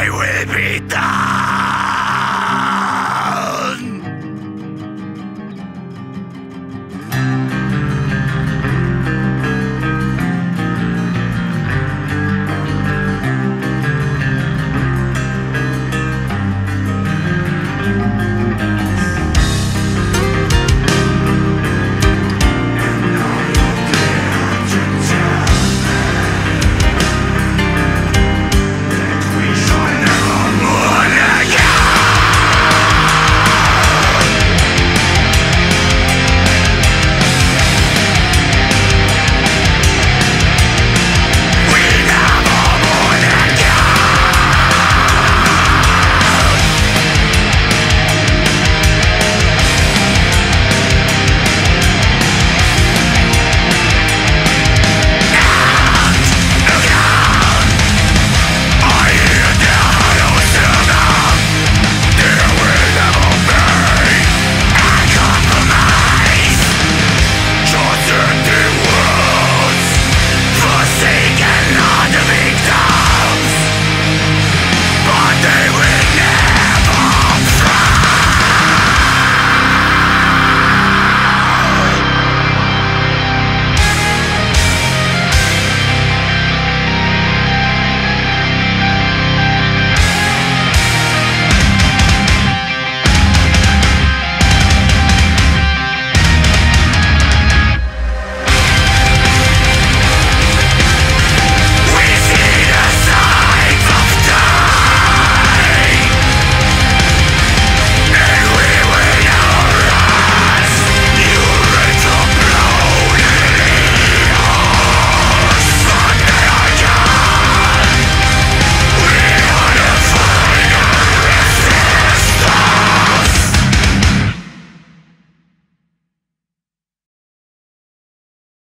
I will be done!